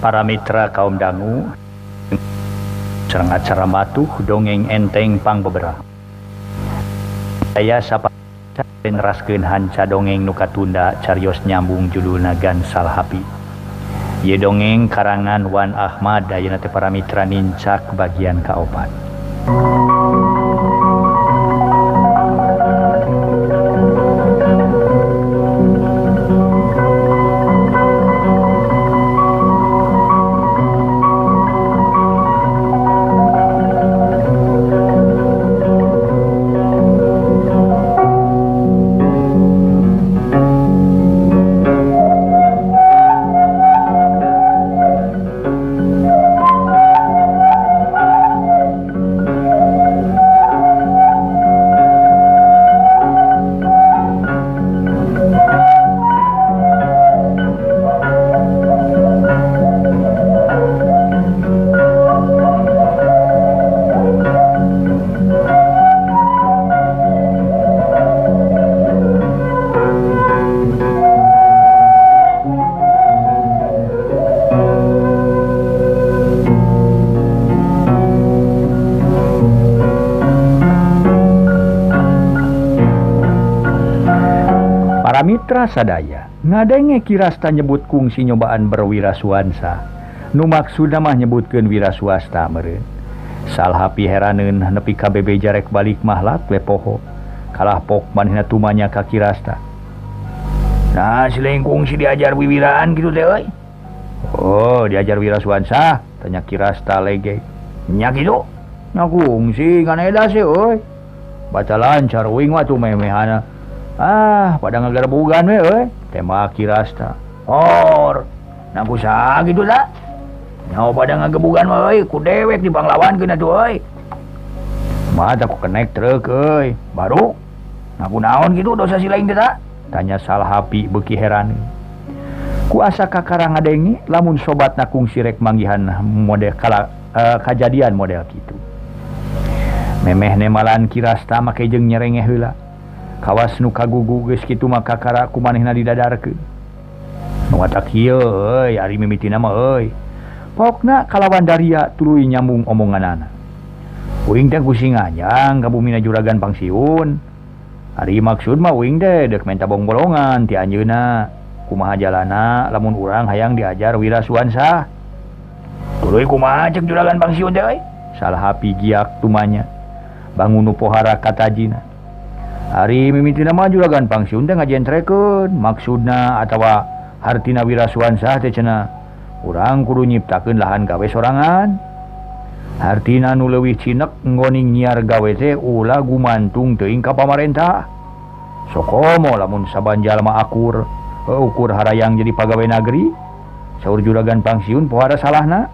para mitra kaum dangu. Serang acara matuh dongeng enteng pang beberapa. Saya sapa hanca dongeng nuka tunda carios nyambung judul nagan salhapi. Ye dongeng karangan Wan Ahmad Dayana para mitra nincak bagian kaopat. terasa sadaya ngadenge kirasta nyebut kungsi nyobaan berwira Suwansa numak Sudamah nyebutkan wira swasta meren salhapi heranen nepi KBB jarek balik mahlat wepoho kalah pok manhina tumanya kaki rasta nah siling si diajar wiwiraan gitu deh Oh diajar wira Suwansa tanya kirasta lege. Nya gitu? Nah kuungsi kan eda sih oi baca lancar wing watu memehana ah pada ngegarbugan tema kirasta or nagu gitu nyawa pada ngagebugan woi ku dewek di panglawan kena tuh mata ku kenek truk oi. baru ngaku naon gitu dosa si lain kita tanya salah hapi beki heran. Kuasa kakarang adengi lamun sobat nakung sirek manggihan model kala uh, kejadian model gitu. Memeh nemalan kirasta make jeng nyerengeh heula. kawas nu kagugu guys gitu maka karaku ari mimitina mah mimiti nama kalawan Daria tuluy nyambung omonganana uing teh kusing anyang kabumina juragan pangsiun. Ari maksud mah uing teh dek menta bong-bolongan tianjuna kumaha jalana lamun urang hayang diajar wirasuansa kumaha kuma juragan pangsiun teh euy salah pigiak tumanya. Bangun pohara katajina Ari mimiti nama juragan pangsiun teh ngajentrekeun maksudna atawa hartina wirasuan sah teh cenah. Urang kudu nyiptakeun lahan gawe sorangan. Hartina nu leuwih cinek nggoni nyiar gawe teh ulah gumantung teuing ka pamarentah. Sokomo lamun saban jalma akur. Ukur harayang jadi pegawai negeri saur juragan pangsiun pohara salahna.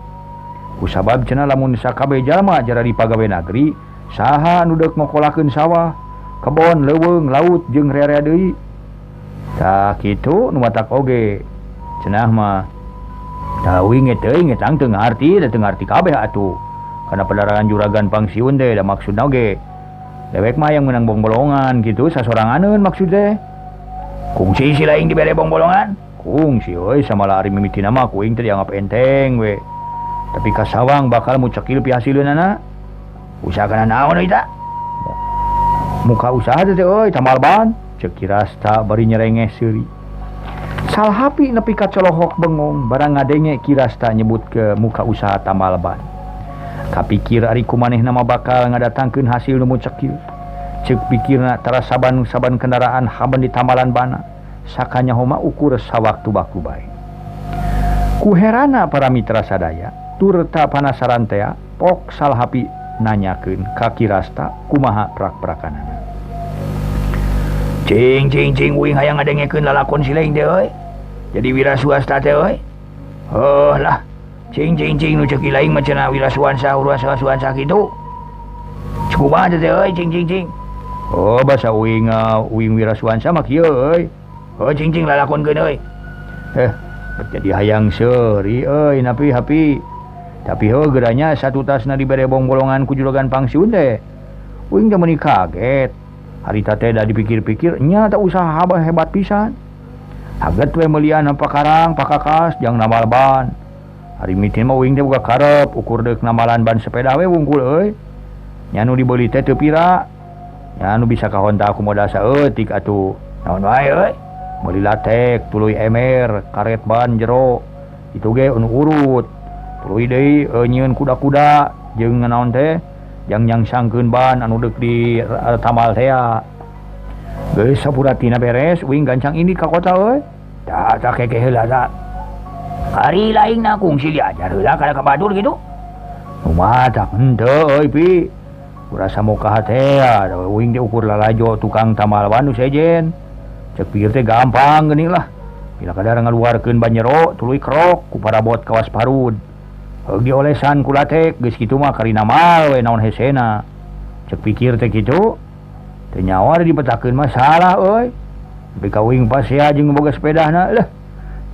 Kusabab cenah lamun sakabeh jalma jara di pegawai negeri saha nudek ngokolakeun sawah. kebon leweng laut jeung rere deui tak kitu nu matak oge cenah mah dawing teh ngetang teu ngarti da teu ngarti kabeh atuh kana padarangan juragan pangsiun teh da maksudna oge dewek mah yang menang bongbolongan gitu sasoranganeun maksud teh kungsi si lain dibere bongbolongan kungsi euy samala ari mimiti mah kuing teh dianggap enteng we tapi kasawang bakal mucekil pi hasileunana usahakan naon euy tak muka usaha tamalban cekirasta bari nyerenge siri. Salhapi nepi kacolohok bengong. Barang ngadenge kirasta nyebut ke muka usaha tamalban kapikir ariku maneh nama bakal ngadatangkeun hasil nemu cekil. Cek pikirna tara saban-saban kendaraan haban di tamalan bana. Sakanya homa ukur sawaktu baku baik kuherana para mitra sadaya turta panasaran tea pok salhapi nanyakeun kaki rasta kumaha prak-prakanana Cing cing cing uing hayang ngadengekeun lalakon lalakon silaing teh euy Jadi wira swasta teh euy Oh lah. Cing cing cing nu ceuk lain cenah wira swasta urang swasta kitu. Cukup teh euy cing cing cing. Oh basa uing uh, ah, uing wira swasta mah kieu euy Oh cing cing lalakonkeun euy oi. Eh jadi hayang seuri euy napi hapi. tapi ho geranya satu tas na bonggolongan ku juragan pangsiun teh Uing teh meuni kaget. Harita teh da dipikir-pikir nya tak usaha bah hebat pisan. Haget we melian apa karang pakakas jang namal ban. Hari mitin mah uing teh buka karep ukur deuk namalan ban sepeda we wungkul euy. Nyanu dibeli teh teu pira. Nyanu bisa ka honta aku modal saeutik atuh. Naon wae euy? Meuli latek tuluy emer karet ban jero. Itu ge anu urut. Eh, nyiun kuda-kuda jeung naon teh yang sangkeun ban anu dek di eh, tamal tea geus sapuratina beres wing gancang ini ka kota euy. Da da keke heula da hari lain na kungsi diajar heula kada ka badur gitu. Kumaha tah henteu euy pi. Kurasa moka hatea wing diukur lalajo tukang tamal nu sejen. Cek pikir teh gampang geuning lah. Bila kadara ngaluarkeun banyero tuluy krok ku para bot kawas parud olesan kulatek geus kitu mah karina mal we naon hesena. Pikir teh kitu gitu dipetakeun mah masalah euy. Tapi kawing pas ya jeung boga sepeda na lah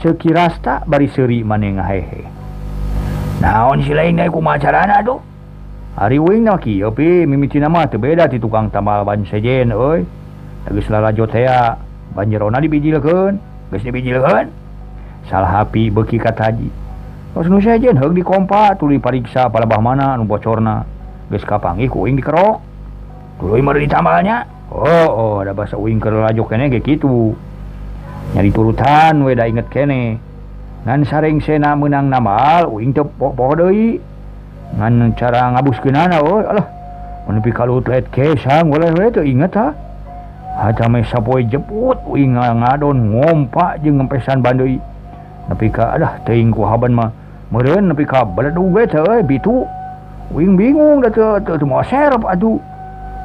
ceki rasta bari seuri maneh ngahehe. Naon si lain ku macarana tuh hari wing na kieu pi mimiti nama teu beda ti tukang tambal ban sejen euy. geus lalajo teh banjirona dibijilkeun geus dibijilkeun. Salah hapi beuki kataji di kompa tuluy pariksa palebah mana anu bocorna. Guys ku uing dikerok. Dulu mau ditambahnya oh, oh ada bahasa uing kerlajok kene kayak gitu nyari turutan weda inget kene. Ngan saring sena menang namal uing teu poho doi ngan cara ngabus kenana oh alah. Menepi kalau let kesang boleh teu inget ha. Haca sapoi jeput uing ngadon ngompak jeung ngempesan bandoi. Tapi ka adah teuing ku haban mah. meren nepi ka beleduge teh bitu uing bingung da teh teu moal serep atuh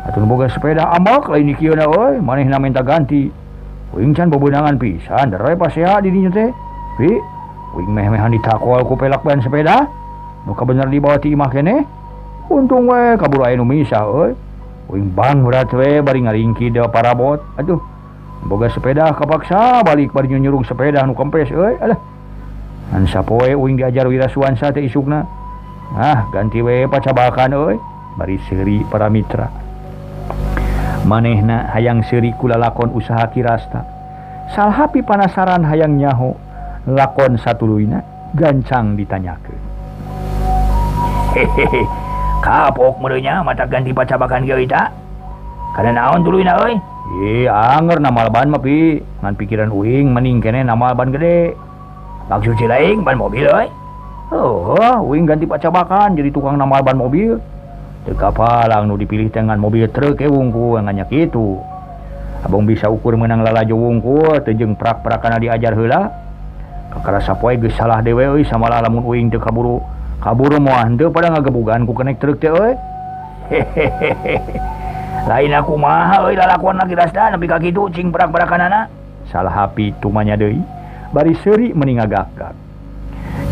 atuh boga sepeda amak lain kieu na euy manehna minta ganti uing can bebenangan pisan dere pasea di dinya teh pi uing meh-mehan ditakol ku pelak ban sepeda nu kabener dibawa ti imah keneh untung we kabur aya nu misah euy uing bang urat we bari ngaringki da parabot. Aduh. boga sepeda kapaksa balik bari nyurung sepeda nu kempes euy alah ansapoe uing diajar wirasuansa teh isukna? Ah ganti we pacabakan oi bari seri para mitra. Manehna hayang seri kula lakon usaha kirasta. Salhapi panasaran hayang nyaho lakon satuluina gancang ditanyakeun. Hehehe kapok merenya mata ganti pacabakan geui karena naon tuluina oi Iya, anger namalban mah pi. Ngan pikiran uing mending kene namalban gede. langsung ban mobil oh, uing ganti pacabakan jadi tukang nama ban mobil terkapalang nu dipilih dengan mobil truk wungkunya kitu. Abang bisa ukur menang lalajo wungku tejeng prak-prakana diajar hela geus salah dewe euy sama lamun Uing teu kaburu kaburu mude pada ngagebuganku kenek truk teh euy. lain aku mah euy lalakuan lagi rasda nepi ka kitu cing prak-prakanana. salah hapi tumanya deui. bari seri meningagakak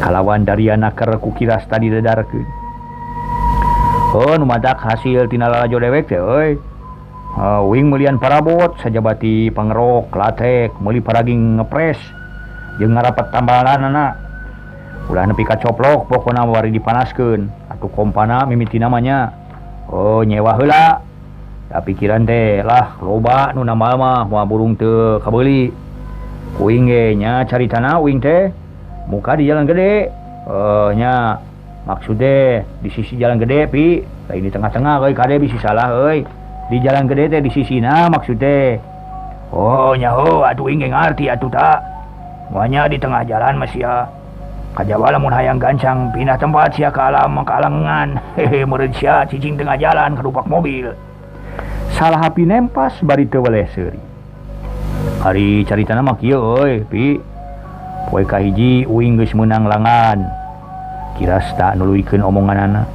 kalawan dari anak keku kiras tadi dedarkan oh numadak hasil tina lalajo dewek teh euy. uh, oh, wing melian parabot sajabati pangerok latek meuli paraging ngepres. Jeung ngarapat tambalan anak ulah nepi ka coplok pokona wari dipanaskeun. Atuh kompana mimiti namanya. Oh nyewa heula. Tapi pikiran teh lah loba nu nama mah mau burung teu kabeli. wingnya cari tanah wing teh muka di jalan gede. Eh, Gedenya maksud deh di sisi jalan gede pi. Lain di tengah-tengah kali kade bisa salah hei. Di jalan gede teh di sisi na maksud deh oh nyaho aduh ingin ngerti atuh tak Wanya di tengah jalan masih ya Kajawa lamun hayang gancang pindah tempat sia ke alam kalangan hehe murid sia cicing tengah jalan kerupak mobil. Salah hapi nempas bari teu seri hari Poe nama pikahiji Inggris menang langan. Kiras tak nuluken omongan anak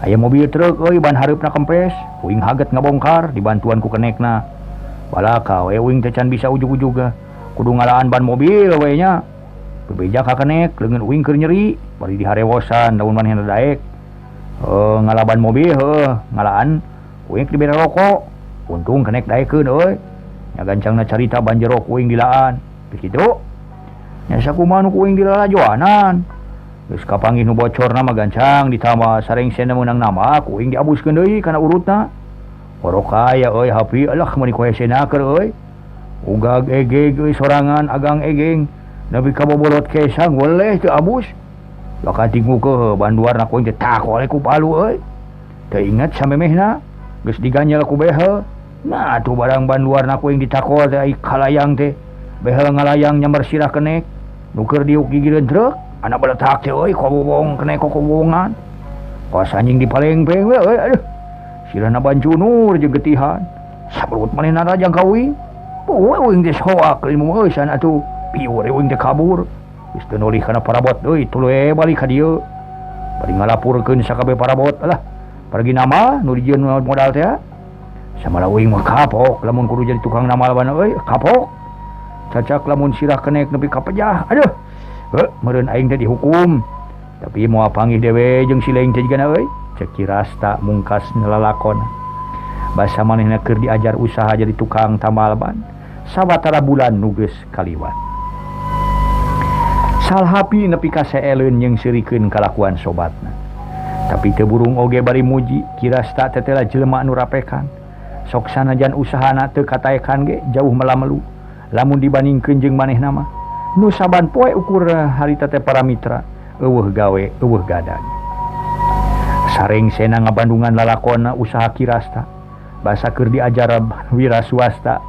aya mobil truk Oi ban hareupna na kempes. Uing haget ngabongkar dibantuan ku kenekna wala uing teh can bisa ujugu juga kudu ngalaan ban mobil we nya. Bebeja leungeun uing keur nyeri bari diharewosan daun manehna Daek. Oh, ngalaban mobil heuh ngalaan uing dibere rokok. Untung kenek daekeun euy gancang carita banjero kuing gilaan. Begitukuing dilajuanan terus kapangin bocor nama gancang ditambah sareng sena menang nama kuing diabus kendai karena urutna. Oro kaya oi HP sena senaker oi. Ugag egeg oi sorangan agang egeng. Nabi kabobolot kesang boleh ke abus. Lokati muka banduar na kuing cetak oleh ku palu oi. Teu ingat sampai mehna geus diganyal ku behel Nah tuh barang ban warna yang ditakol kalayang teh. Behel ngalayang nyambar sirah kenek nuker diuk gigireun truk. Anak beletak teh euy kobobong kenek kokobongan pas anjing dipalengpeng we aduh. Sirahna bancunur jeung getihan. Sabrut manehna rajang ka uing poe uing teh soak ilmu sana atuh piur uing teh kabur. Geus teu nulih kana parabot euy tuluy eh, balik ka dieu. Bari ngalapurkeun sakabeh parabot alah pergi nama nu dijieun modal teh ah. sama uing mah kapok lamun kudu jadi tukang nama lawan euy kapok. Cacak lamun sirah kenek nepi ka pejah aduh. Heuh meureun aing teh dihukum. Tapi moal panggih dewe jeung si leung teh jigana euy cek ciras mungkas nelalakon. Basa manehna keur diajar usaha jadi tukang tamalban sawatara bulan nuges kaliwat. Salhapi nepi ka seeleun jeung sirikeun kalakuan sobatna. Tapi teburung oge bari muji kirasta tetela jelema nu rapekan soksana jan usahana tekatakan ge jauh melamelu lamun dibanding kenjeng maneh nama nusaban poe ukur eh, haritate para mitra eueuh gawe eueuh gadan. Sareng sena ngabandungan lalakona usaha kirasta basa keur diajar wira swasta.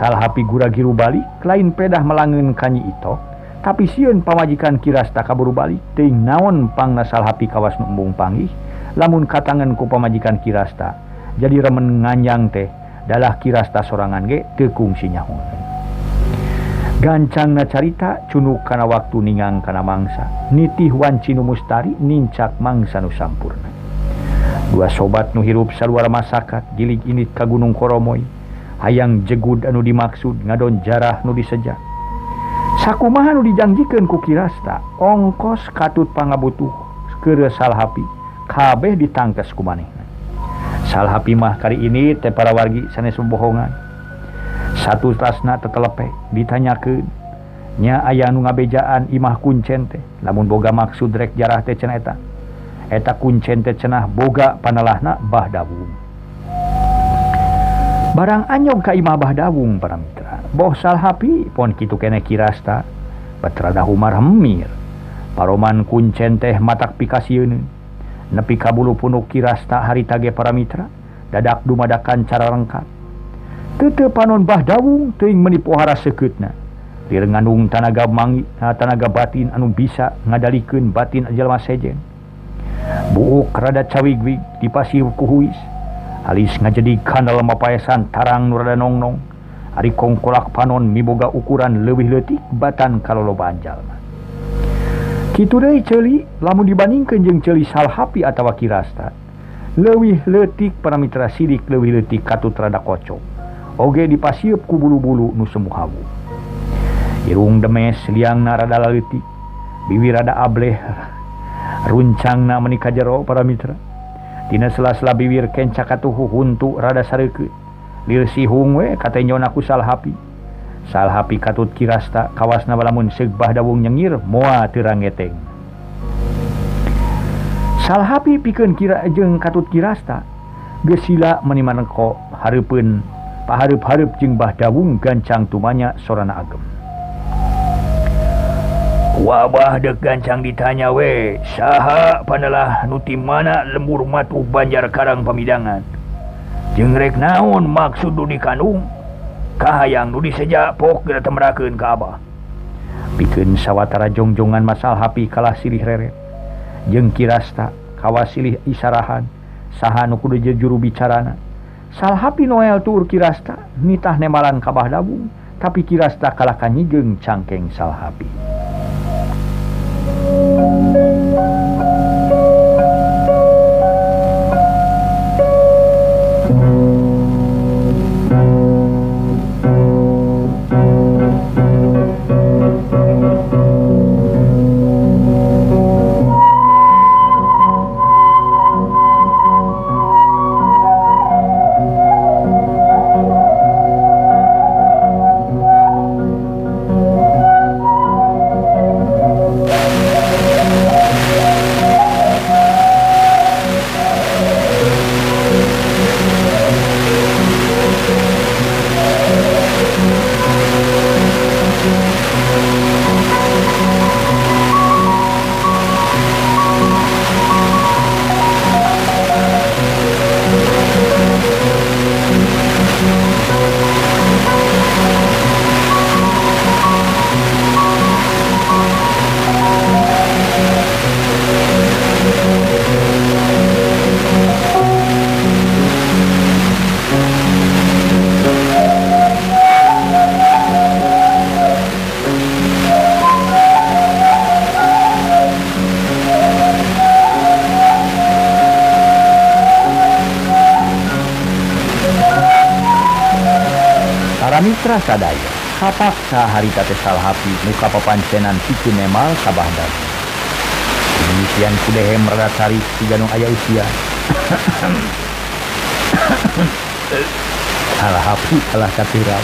Salah hapi gura giru balik lain pedah melangen kanyi itu tapi siun pamajikan kirasta kaburu balik ting naon pang nasal hapi kawas numbung panggih. Lamun katangan ku pamajikan kirasta jadi remen nganjang teh dalah kirasta sorangan ge tekungsinya gancang na carita cunuk kana waktu ningang kana mangsa. Nitih wancinu mustari nincak mangsa nu sampurna. Dua sobat nu hirup saluar masyarakat gilik ini ka Gunung Koromoi. Hayang jegud anu dimaksud ngadon jarah nu disejak. Sakumaha nu dijanjikan ku kirasta ongkos katut pangabutuh keresal hapi kabeh ditangkes kumaneh salah mah kali ini teh para wargi sanes bohongan satu tasna tetelepe ditanyakannya aya nu ngabejaan imah kuncen teh. Namun boga maksud rek jarah teh ceneta eta? Kuncen teh cenah boga panalahna bah dawung. Barang anyong ka imah bah dawung para mitra. Boh salah pon kitu kene kirasta. Batrada Umar hemir. Paroman kuncen teh matak pikasieun nepi kabulu punuk kirasta hari tage para mitra dadak dumadakan cara lengkap tete panon bah dawung teing menipuhara sekutna. Direngandung tanaga mangi tanaga batin anu bisa ngadalikeun batin jelma sejen. Buuk rada cawigwig dipasih kuhuis. Alis ngajadikan dalam mapaesan tarang nurada nongnong. Hari kongkolak panon miboga ukuran lebih letik batan kalau lo banjal. Kidei celi. Lamun dibandingkan jeung celi salhapi atau kirasta lewih letik paramira sidik lewih letik katutrada kocok. Oge dipasiup ku bulu-bulu nu semuhawu Irung demes liang narada letik biwirada ableh. Runcangna menikah jero para Mitra Dina sela-sela biwir kenca katuhu huntu rada sareke lil sihung we katanya nyonaku salhapi. salhapi katut kirasta kawas nabalamun segbah dawung nyengir moa terangeteng salhapi piken kira jeng katut kirasta gesila meniman engko haripun paharip-harip jeng bah dawung gancang tumanya sorana agem. Wabah dek gancang ditanya we saha panalah nuti mana lembur matu banjar karang pemidangan jengrek naon maksud du di Kahayang Nudi saja pok temraken ke Abah. Bikin sawwatara jongjongan masal hapi kalah silih reret. Jeng kirasta kawa silih isarahan sahhan kudu je juru bicarana. Sal hapi Noel tur kirasta nitah nemalan kabah dabung tapi kirasta kalahkan nyigeng cangkeng sal HP Mitra Sadaya daya kapak saharita tesal hapi muka papancenan picu nemal kabah dan demikian kudehe merdasari si ganung ayah usia. Salah hapi salah katirau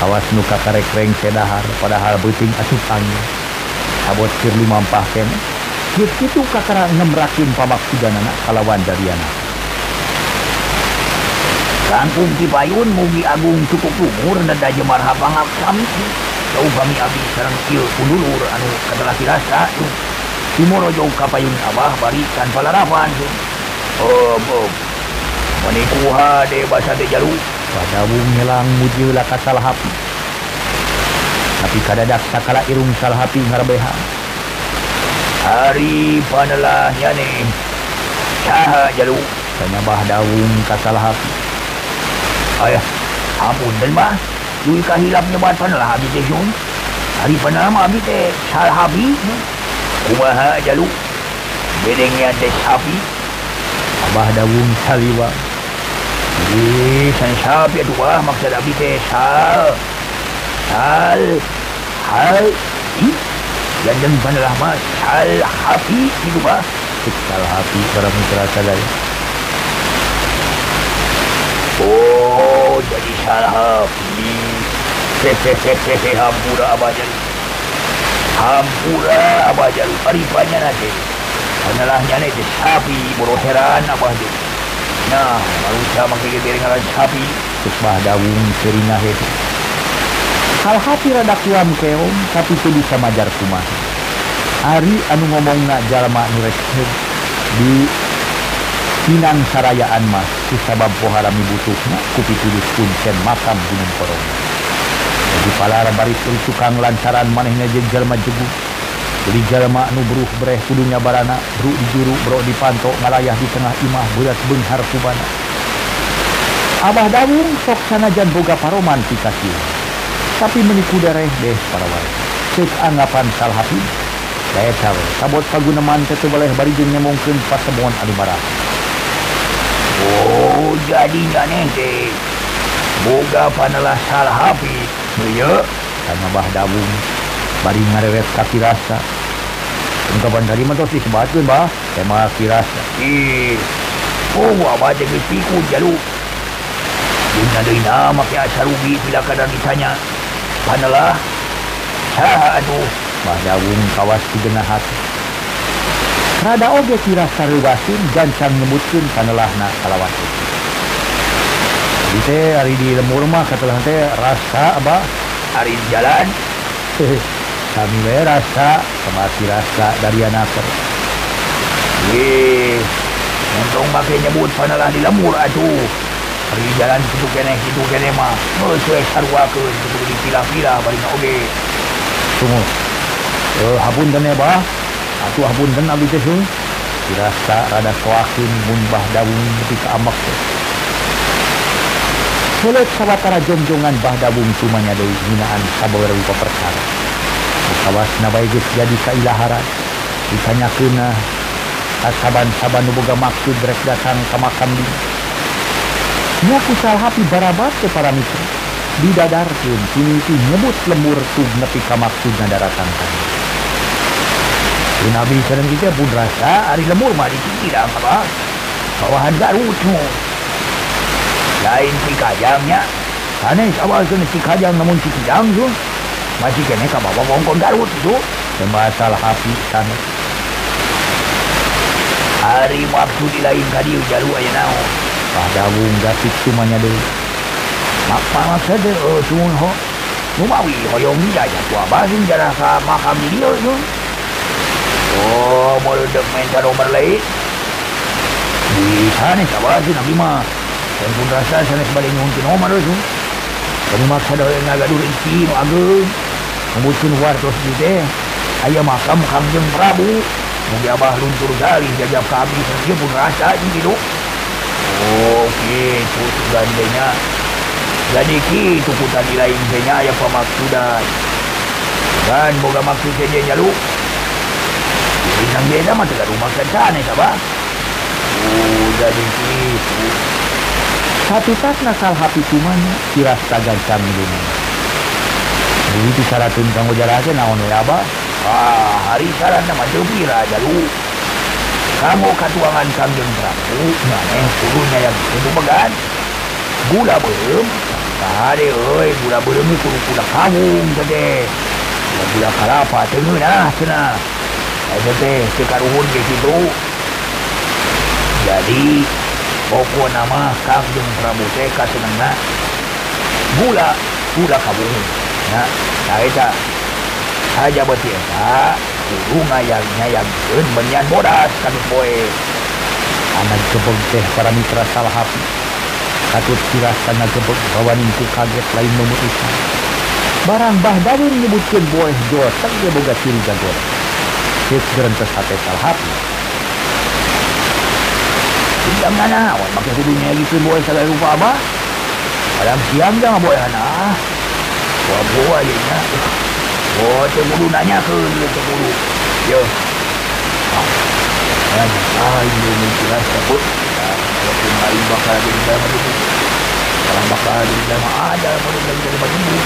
kawas nuka karek-reng sedahar padahal buting asup angin. Abot kirli mampah kene. Gitu kakara ngemrakin pamak sudanana kalawan dari anak. Rangkum ti payun mugi agung cukup umur dan daya marhab angap kami. Jauh kami abi sarang kio kundulur anu kadalah tirasa. Timur jauh kapayun abah barikan palarapan. Oh, oh. Menikuha de basa de jalu. Pada wung nyelang muji laka salhapi. Tapi kadadak sakala irung salhapi ngarabeha. Hari panelah yane. Saha jalu. bah daun kasalhapi. salhapi. Ayah. Ampun, Tuan Mas. Dui kan hilang penyebab lah habis teh. Hari pernah habis teh salhabi. Kumaha aja lu. Bedengnya teh sapi. Abah dawung saliwa. Eh, san sapi itu lah maksud habis teh sal. Sal. Hal. Ih. Dan jangan pernah lah mas. Salhabi itu lah. Salhabi para mitra sadar. Oh, jadi salah hapi. Hehehehe, hampura abah jalu. Hampura abah jalu. Paripanya nanti. Panelahnya nanti sapi. Boro heran abah jalu. Nah, baru saya makai ngaran sapi. cek bah dawung serinah itu salhapi rada kuam keong tapi teu bisa majar kumaha Ari anu ngomongna jalma nu resep di Pinang sarayaan mas kusabab poharami butuhna kupi tudus kuncen makam gunung korong. Jadi palara baris uri tukang lantaran manehna jeung jalma jegu. Jadi jalma anu beruh bereh kudunya barana bru di juru bro di panto ngalayah di tengah imah berat benghar kubana. Abah Dawung sok sanajan boga paroman kasih tapi meniku dareh deh para wae cek anggapan salhapi Daya tahu, sabot pagunaman teu boleh bari patemuan anu barah Oh, jadinya nanti. Boga panalah salah api. Iya, sama bah dawung. Bari ngarewet kaki rasa. Ungkapan tadi mah tosi sebatun bah. Sama kaki rasa. Ih, oh, apa aja gitu jalu. Dina dina makin asal ubi bila kadang ditanya. Panalah. Ha, ha, aduh. Bah dawung kawas tiga hati rada oge firasa reubasin gancang nyebutkeun panelahna kalawat itu Jadi teh ari di lemur mah katelah teh rasa abah hari di jalan kami we rasa sama firasa dari anaker Wih, untung pakai nyebut panelah di lemur atuh. Hari di jalan situ kene situ kene mah. Sesuai sarwakeun situ dipilah-pilah bari na oge. tunggu eh hapunten ya bah atuh hapunten abdi teh seuh firasa rada soakeun mun bah dawung nepi ka amak teh Sulit sawatara jongjongan bah dawung tumanya deui hinaan sababaraha rupa perkara. Kawas bae geus jadi kailaharan ditanyakeunna saban-saban nu boga maksud rek datang ka makam di Nya kusahapi barabat ke para mitra didadarkeun piniti nyebut lemur tug nepi ka maksudna daratan tadi. Di Nabi sekarang kita pun rasa hari lemur mari kita lah apa? bawahan hajar tu Lain si kajangnya. Kanai sabar sana si kajang namun si kajang tu. Masih kena kau bawa bongkong garut tu. Semasalah hafi sana. Hari waktu di lain kali jalu aja nao. Pada wong gasik cumanya deh. Apa masa deh, oh, tuan ho. Rumah hoyong ni jajah tu abah sin sama dia tu. Oh, mula dia mainkan umar lain. Di sana tak bagi nak lima. Saya pun rasa sana sebaliknya ni untuk umar tu. Kami maksa dah yang agak duri si, nak agak. Membutin war tu sendiri. Ayah makam kamjeng Prabu. Nanti abah luntur dari jajab kami. Dia pun rasa ni tu. Oh, okey. tu segandainya. Jadi kita pun tadi lain saya yang pemaksudan. Dan boga maksud saya jalur. Inang dia dah masuk kat rumah kat sana, tak apa? Oh, dah jumpa itu. Satu tas nasal hati kumanya, kiras tagar kami dulu. Jadi tu salah tu kamu jarak saya nak onel apa? Ah, hari sekarang nama jubira lah, jalu. Kamu katuangan kami yang mana oh, eh? yang turunnya yang itu pegan? Gula berem? Tak ada, oi, gula berem ni kuru-kuru kawung saja. Gula-gula kalapa, tengah lah, senang. karuhun situ. jadi pokok nama Kangjeng Prabu teh kasenengna gula gula kabumi. Nah nah eta saja beti eta kudu ngayang keun menyan bodas kami poe anak gebeg teh para mitra salah hati katut kirasana gebeg bawa kaget lain nomor itu. Barang bah daun nyebutkeun boeh jor tak dia boga ciri jagor sakit geren ke sate salhat. Siang mana? Wah, pakai kudunya lagi tu boleh sampai rupa apa? Malam siang jangan boleh mana? Buat buah je nak. Wah, oh, cemburu nak nyaka dia cemburu. Ya. Ah, ini mungkin lah sebut. Kalau hari bakal ada di dalam itu. Kalau bakal ada di dalam ada, kalau ada di dalam itu.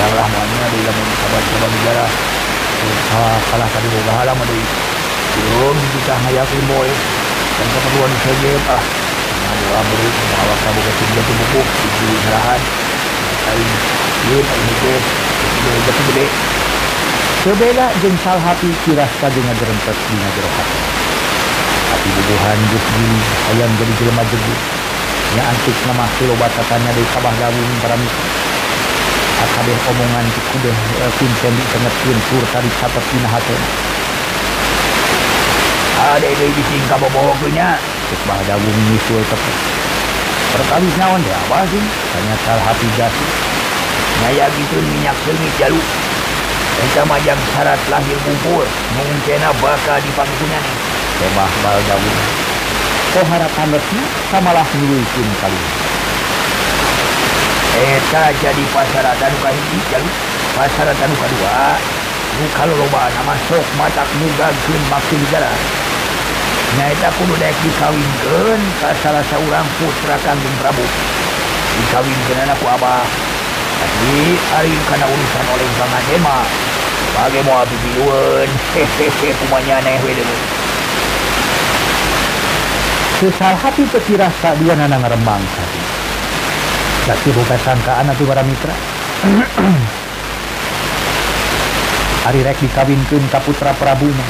Janganlah mana di dalam sahabat-sahabat negara aku ha, kalah tadi lah lama dari turun kita hanya aku dan keperluan saya ah ada orang beri mengawal kamu ke sini dan tumpuk di gerahan kain ini tak ini ke? Sini dan kebeli kebelak jeng salhati kiras kaji ngajaran tersi ngajaran tapi bubuhan jus gini ayam jadi jelma jebu yang antik nama silo batatannya dari kabah gawin para mitra habis omongan tu kuda eh, pun sendik sangat pun pur tadi kata pina hati. Ada ada di sini kau bawa ke nya sebab ada bumi itu perkali senawan dia apa sih? Tanya sal hati jas nyaya gitu minyak seni jalu entah macam syarat lahir kumpul mungkin apa kah di pangkunya ni. Sebab bal dah bumi Kau harapkan lebih, sama lah dulu itu kali. eta jadi pasyaratan Kahiji jadi pasyaratan kedua kalau loba nama sok mata nugaun bakti negara. Nyaita kudu dek dikawinkan ke salah seorang putra kandung Prabu. Dikawinkan ku abah. Tapi hari karena urusan oleh Bang Adema. Bagi mau abdi biluan hehehe kumanya neh Sesal hati peti rasa dua nanang rembangsa Jadi bukan sangkaan atau para mitra. Hari rek dikawinkan ke putra Prabu ini.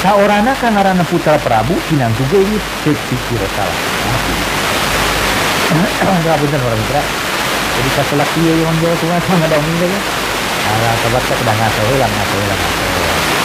Saorana kan arana putra Prabu pinang juga ini sepikir rekalah. Tidak benar para mitra. Jadi kata laki yang menjawab Tuhan sama ada umumnya. Arah sebab saya sedang ngasih ulang, ngasih ulang, ngasih.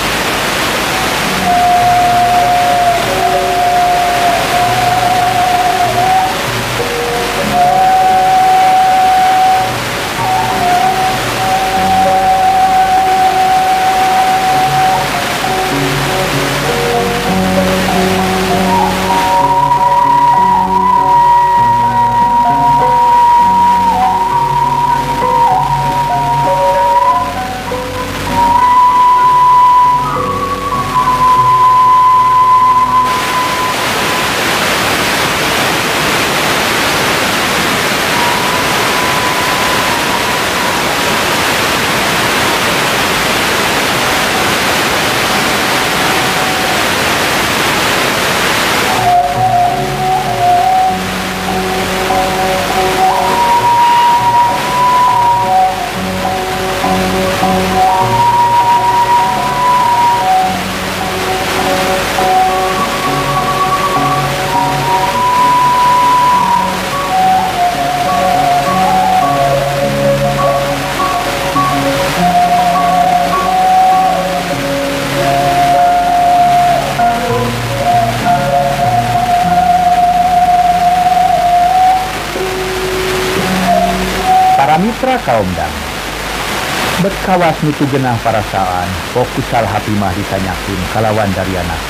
putra kaum dan berkawas nutu genah parasaan fokus salhapimah ditanyakin kalawan dari anak.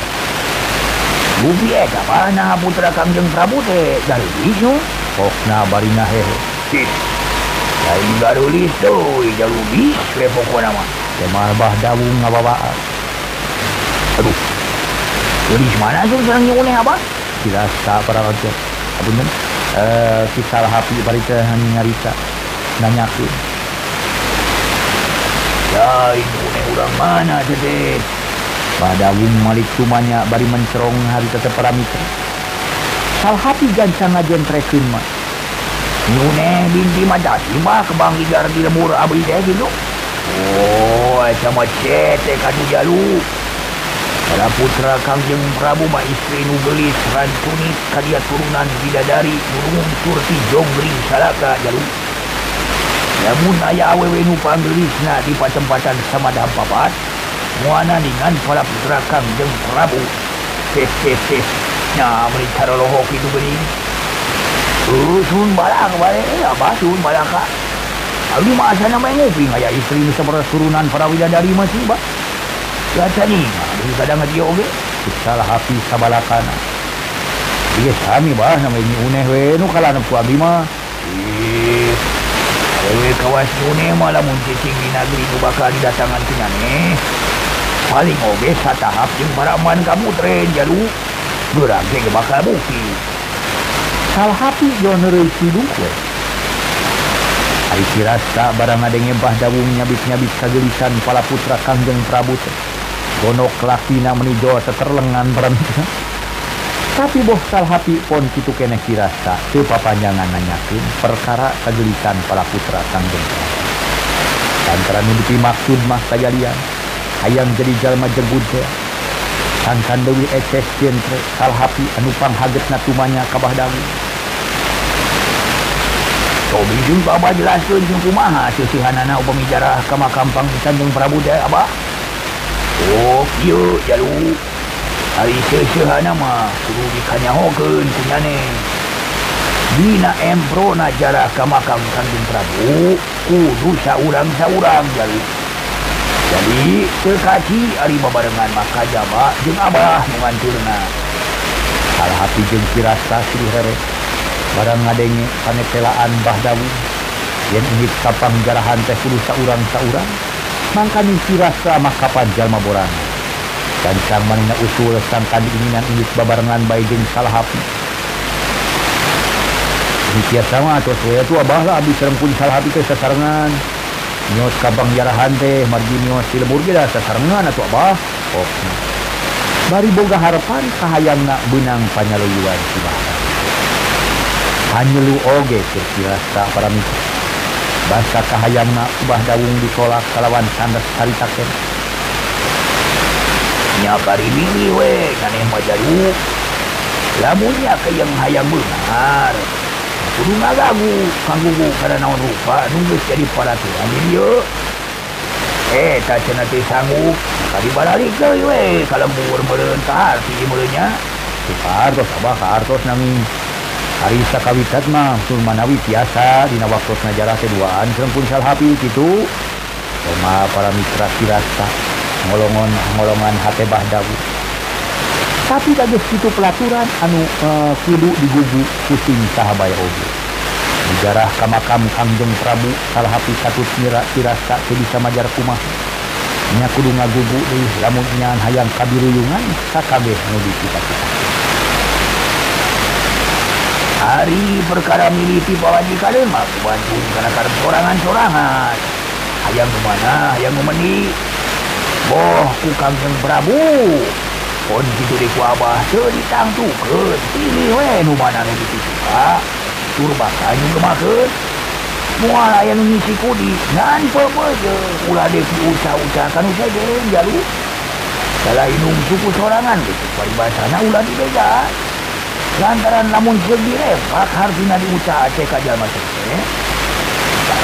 Bubi ega eh, mana putra kangjeng Prabu teh dari isu Kokna barina eh, hehe Sis Lain garulis tuh eh, Ija Bubi Lepoko nama Kemal bah dawung ngabawaan Aduh. Garis mana sih serang yang uneh apa? Tidak sah para raja Apunten Eh, kisah hapi barita hanya nyarita nanyakeun. Ya, ini urang mana dede? Badawung malik tumanya bari mencerong hari tetep paramita. Sal hapi gancang ngajentrekeun mah. Nyune binti majati mah kebang igar di lemur abdi teh gitu. Oh, sama cete kanu jalu. Para putra Kangjeng Prabu mah istri nu gelis kadia turunan bidadari nurung surti jonggring salaka jalu. namun aya aweW nupangglisna di patempatan Samadam papat muana dengan para putrakam jeung Prabu nah mencaro lohok itu bening sun balang balik apa sun balaka Abdi mah asana main ngopi ngaya istri nu sabaraha turunan para widadari masih ba. Gatani mah kadang dia oge. Salah hati sabalakana. iya sami bah namanya uneh we nu kalana ku abdi mah. kawas malam Nageri bakal didatangan kenyane eh? paling oge tahap yang paraman kamu tren jalu gerak ge bakal bukti salah hati genre hidup we Ari kirasta barang ada bah dawung nyabit-nyabit kagelisan pala putra Kangjeng Prabu teh. Gonok lakina menijo seterlengan berentah. Tapi boh sal hapi pon kitu keneh kirasta teu papanjangan nanyakeun perkara kagelisan pala putra Kangjeng Prabu. Lantaran nu maksud mah kajadian hayang jadi jalma jegut teh. Sangkan Dewi eces jentre sal hapi anu panghagetna tumanya kabah dawung. Sobi jeung baba jelaskeun jeung kumaha sisihanana upami jarah ka makam pangpisan jeung Prabu teh abah. Oh, kieu jalu. hari sesehana mah kudu dikanyahokeun kunyane Dina emprona jarah ka makam Kanjeng Prabu. Kudu saurang saurang jali jadi Tekaci ari babarengan maka jaba jeung abah menganturna hal hati jeung kirasta silih rere. Barang ngadenge panetelaan Bah Dawud yen ingit kapang jarahan teh kudu saurang saurang mangkani mah maka panjalma borang dan samang nak usul sangka diinginan ini sebarangan bayi jeng salah api. Ini dia sama atau saya tu abah lah habis serempun salah api ke sasarangan. Nyos kabang jarahan teh, margi nyos silebur gila lah sasarangan atau abah. Oh. Bari boga harapan kahayang nak benang panyaluyuan cibahan. Panyelu oge kira-kira tak para mikir. Bahasa kahayang nak ubah daung dikolak kalawan sandas hari takkan. nya bari bini we kane mah jadi lamunnya kayang hayang benar. Kudu ngagagu kanggugu kada naon rupa nunggu jadi paraturan ieu eh tak cenah teh sanggup. Kali baralik deui we kalembur meureun ka harti meureunnya. Hartos abah hartos nami. Hari sakawitat mah manawi biasa dina waktu najarah keduaan serempun salhapi kitu Oma para mitra kirasta. ngolongan ngolongan HP Bahdawi. Tapi kagus itu pelaturan anu uh, kudu digugu pusing sahabat oge dijarah ke makam Kangjeng Prabu salah hapi satu tira tirasa teu bisa majar kumah nya kudu ngagugu deui lamun nyan hayang kabiruyungan sakabeh nu dicita-cita hari perkara militi pawaji kadeun mah kubantu kana karep sorangan-sorangan hayang kemana hayang memeni Oh kangjeng Prabu. Pun di wabah ditang Moal aya nu ngisi kudi ngan pepeje ulah dek diucah-ucahkan kanu saja jalu. Salah inung suku sorangan gitu paribasana ulah dibeda lantaran namun segire pak harfina diucah aceh kajal masuk eh.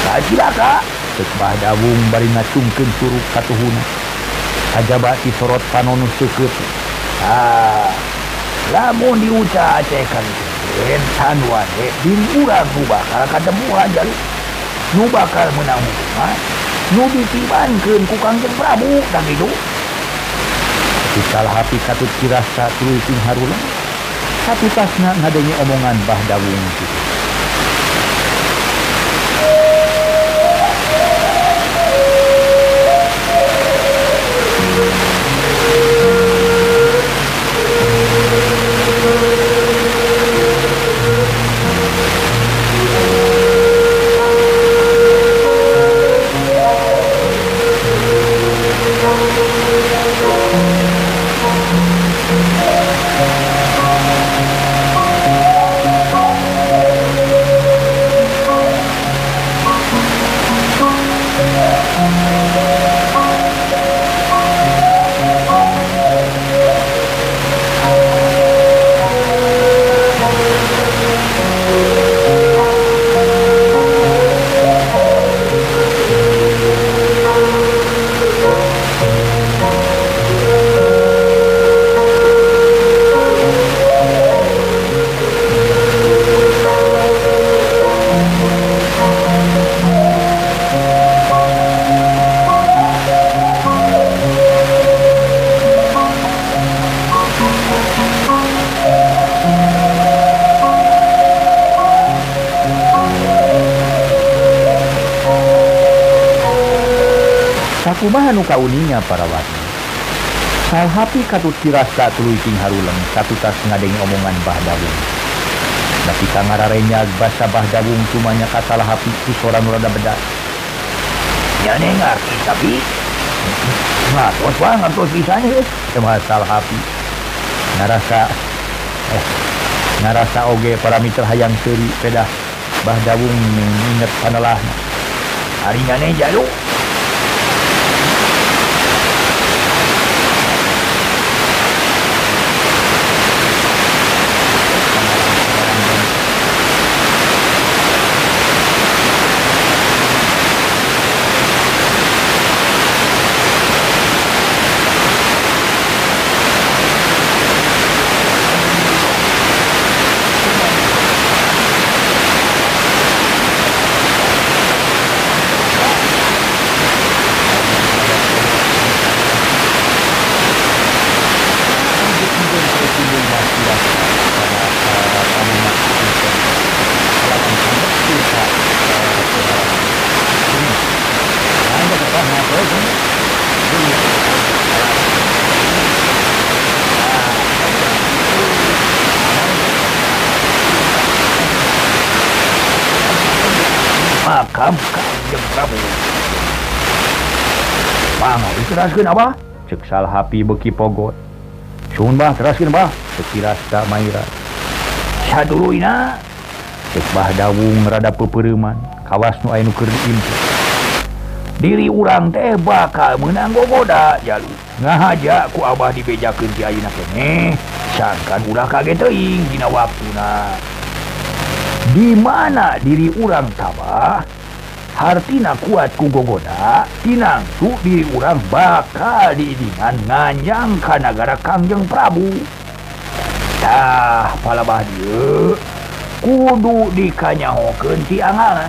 Tak cilaka Sekbah dawung bari cungkin suruh katuhuna. Kajaba ti sorot panonu seukeut. ah lamun diucap aceh kan entan wade din urang nu bakal ketemu aja lu nu bakal menang hukuman nu ditibankeun ku Kangjeng Prabu dan itu Tikal hapi katut kirasa tuluy sing harula. Satu tasna ngadenge omongan bah dawung. parawarna salhapi katut tuluy tuluiting haruleng katutas ngadeng omongan bah dawung tapi kangararenya basa bah dawung cumanya kasalah hapi ku suara rada bedak ya nengar tapi ngatos wah ngatos bisanya cuma salhapi ngarasa eh ngarasa oge mitra hayang seri pedah bah dawung mengingat panelahna harinya nih jaluk terasken Abah Cek salhapi beki pogot. Sumbah teraskeun Bah. Sekirasta Maira ceuk bah Dawung rada peupeureuman kawas nu aya nu keur diimpu Diri urang teh bakal menang gogoda jalu. Ngahaja ku Abah dibejakeun ti ayeuna keneh sangkan ulah kaget teuing dina waktuna Di mana diri urang tabah? Hartina kuat kugogoda tinangtu diri urang bakal diidingan nganyang kanagara Kangjeng Prabu. Tah palabah dieu kudu dikanyahokeun ti angana.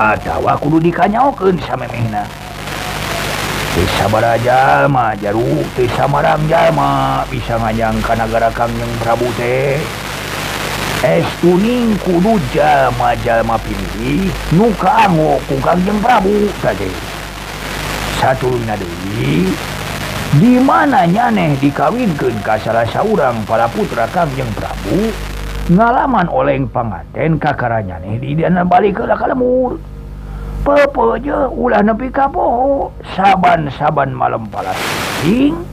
Atawa kudu dikanyahokeun samemehna. Teu sabaraha jalma jaru teu samarang jalma bisa nganyang kanagara Kangjeng Prabu teh. Estuninku nu jelma-jelma pilih, nu kamu ku Kangjeng Prabu tadi. Satuluna deui, di mana nyaneh dikawinkeun ka salah saurang para putra Kangjeng Prabu, ngalaman oleng panganten kakaranya nyaneh di dana balik ka kalemur. Pepe je ulah nepi ka poho, saban-saban malam palas palasing,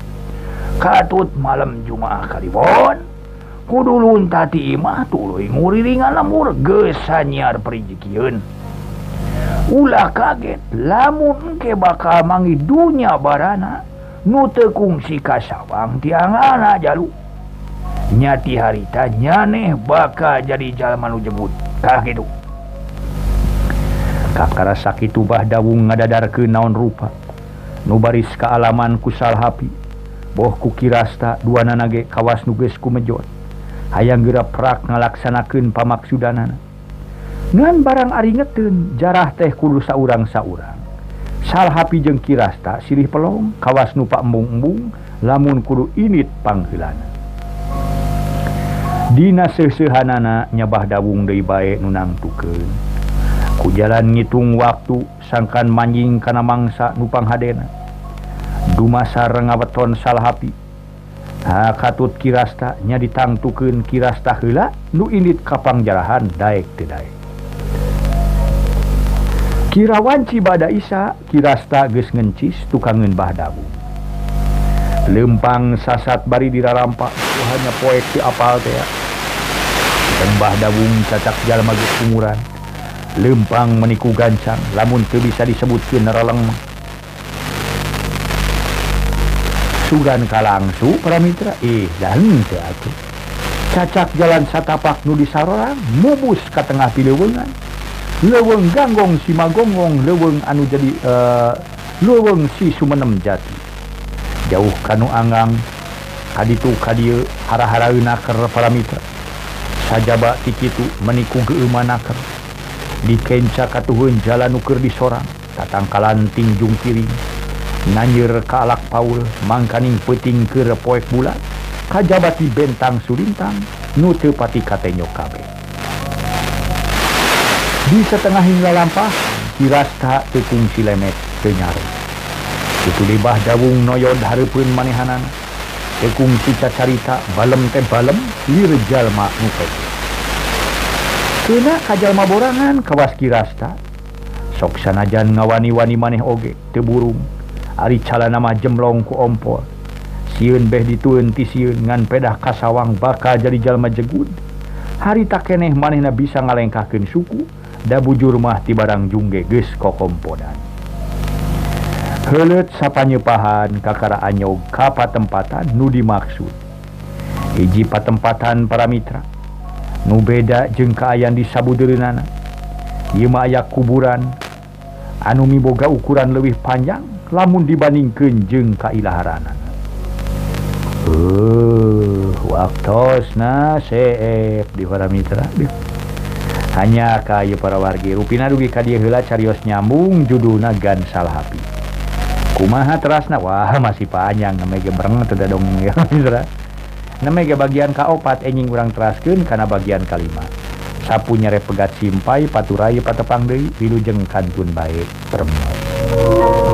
katut malam Jumaah Kalibon, kudu luntati imah tuluy nguriringan lemur geus sanyar perijikieun ulah kaget. Lamun ke bakal mangi dunya barana nu teu kungsi kasawang tiangana jalu. Nyati harita nyaneh bakal jadi jalma nu jebut. Kah kitu kakara sakitu bah dawung ngadadarkeun naon rupa. Nu baris ka alaman kusal hapi boh kukirasta dua nanage kawas nuges kumejot hayang gera prak ngalaksanakan pamaksudanan ngan barang ari ngeteun jarah teh kudu saurang saurang salhapi jeung kirasta silih pelong kawas nu pak embung-embung lamun kudu init pangheulana. Dina seusehanana nyabah dawung deui bae nu nangtukeun. Ku jalan ngitung waktu sangkan manjing kana mangsa nupang hadena dumasa rengaweton salhapi hapi. ha katut ditangtukeun kirasta heula nu init kapang jarahan Daek tidak kirawanci bada Isa kirasta geus ngencis tukangeun bah dabu. Lempang sasat bari dirarampak hanya poek ti apal teh Lembah dabung cacak jalma geus umuran lempang meniku gancang lamun teu bisa disebutkeun naroleng mah. sugan kalangsu para Mitra ih dan cacak jalan satapak nu disarorang mubus ke tengah pilewengan leweng ganggong si magonggong leweng anu jadi eh, uh, leweng si sumenem jati. Jauh kanu anggang kaditu kadieu hara-hara naker para mitra sajaba tikitu meniku geuma naker dikenca katuhun jalan ukur di sorang tatangkalan tingjung kiri. Nanjir kalak Paul mangkaning peting ke poek bulan kajabati bentang Sulintang nutupati katenyo kabe. Di setengah hingga lampah kirasta tukung silemet kenyare. Itu libah dawung noyod harapun manehanan tekung cica carita balem teh balem lir jalma nupe kena kajalma borangan kawas kirasta sok sanajan ngawani-wani maneh oge teburung Ari cala nama jemlong ku ompol siun beh ditunti siun ngan pedah kasawang bakal jadi jalma jegud hari tak keneh manehna bisa ngalengkahkan suku da bujur mah ti barang jungge geus kokompodan helet sapanyepahan kakara anyog ka patempatan nu dimaksud. Hiji patempatan para mitra nu beda jeung kaayaan di sabudeureunnana ieu mah aya kuburan. Anu miboga ukuran lebih panjang. lamun dibandingkan jeng kailaharanan. Uh, waktu na seep di para mitra. Duh. hanya kayu para wargi rupina dugi ka dialah carios nyambung juduna gan salahapi kumaha terasna? Wah masih panjang. Namanya bereng atau dong ya mitra. Namanya bagian kaopat enjing kurang teraskan karena bagian kalima. Sapu nyere pegat simpai paturai patepang deui wilujeng kantun baik permo